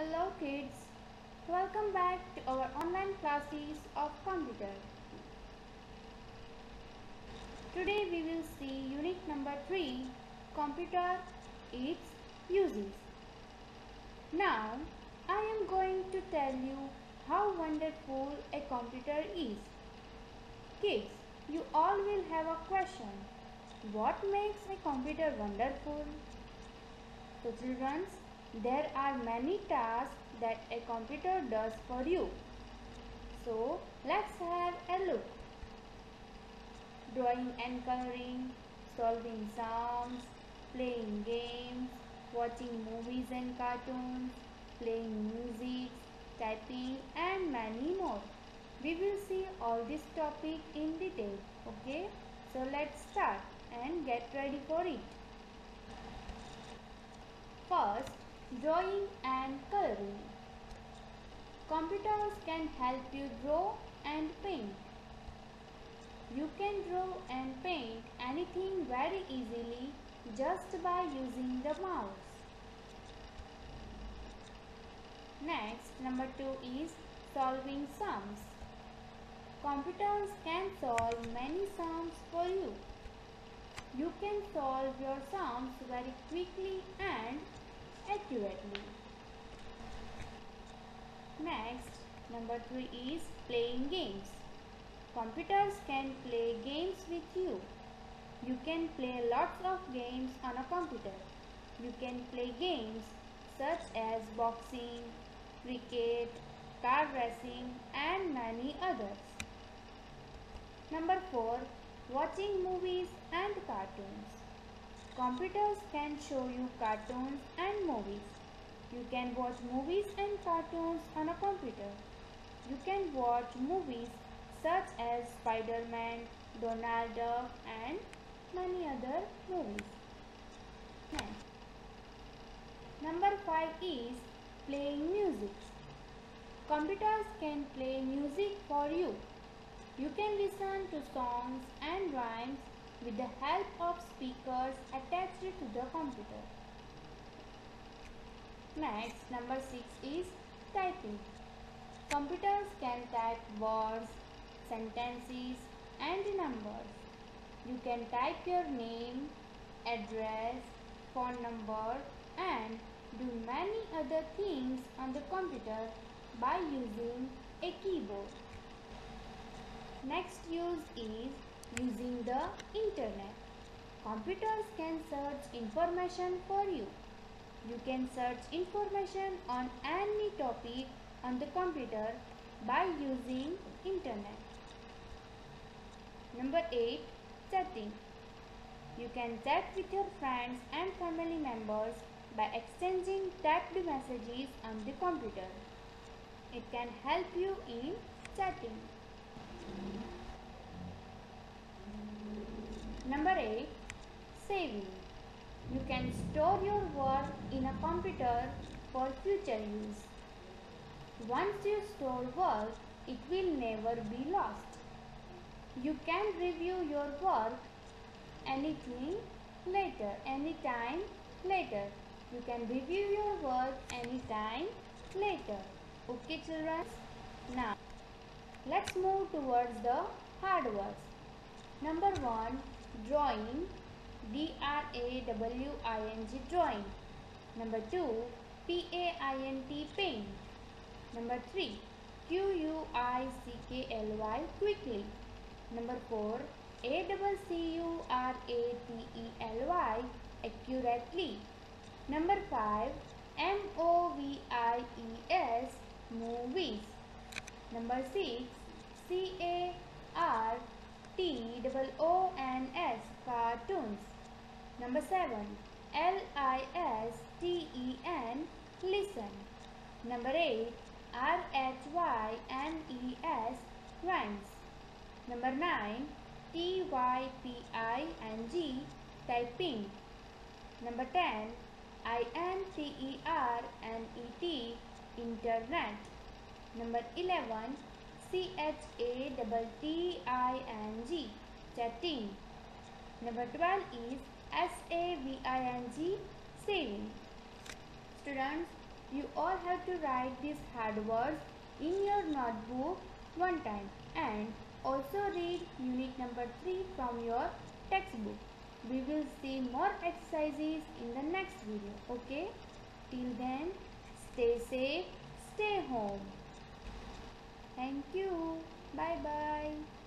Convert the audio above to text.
Hello kids, welcome back to our online classes of computer. Today we will see unit number 3, computer, its uses. Now I am going to tell you how wonderful a computer is. Kids, you all will have a question. What makes a computer wonderful? So children, there are many tasks that a computer does for you. So let's have a look. Drawing and coloring, solving sums, playing games, watching movies and cartoons, playing music, typing and many more. We will see all this topic in detail. Okay, so let's start and get ready for it. First, drawing and coloring. Computers can help you draw and paint. You can draw and paint anything very easily just by using the mouse. Next, number 2 is solving sums. Computers can solve many sums for you. You can solve your sums very quickly and accurately. Next, number 3 is playing games. Computers can play games with you. You can play lots of games on a computer. You can play games such as boxing, cricket, car racing and many others. Number 4. Watching movies and cartoons. Computers can show you cartoons and movies. You can watch movies and cartoons on a computer. You can watch movies such as Spider-Man, Donald Duck and many other movies. Number 5 is playing music. Computers can play music for you. You can listen to songs and rhymes with the help of speakers attached to the computer. Next, number 6 is typing. Computers can type words, sentences and numbers. You can type your name, address, phone number and do many other things on the computer by using a keyboard. Next use is using the internet. Computers can search information for you. You can search information on any topic on the computer by using internet. Number 8. Chatting. You can chat with your friends and family members by exchanging typed messages on the computer. It can help you in chatting. Number 8. Saving. You can store your work in a computer for future use. Once you store work, it will never be lost. You can review your work anything later, anytime later. You can review your work anytime later. Okay children? Now, let's move towards the hard works. Number 1. Drawing D-R-A-W-I-N-G drawing. Number 2. P-A-I-N-T paint. Number 3. Q-U-I-C-K-L-Y quickly. Number 4. A-C-C-U-R-A-T-E-L-Y accurately. Number 5. M-O-V-I-E-S movies. Number 6. C-A-R-T-O-O-N-S cartoons. Number 7. L-I-S-T-E-N listen. Number 8. R-H-Y-M-E-S rhymes. Number 9. T-Y-P-I-N-G typing. Number 10. I-N-T-E-R-N-E-T internet. Number 11. C-H-A-T-T-I-N-G chatting. Number 12 is S-A-V-I-N-G saving. Students, You all have to write these hard words in your notebook one time and also read unit number 3 from your textbook. We will see more exercises in the next video. Okay? Till then, stay safe, stay home. Thank you. Bye bye.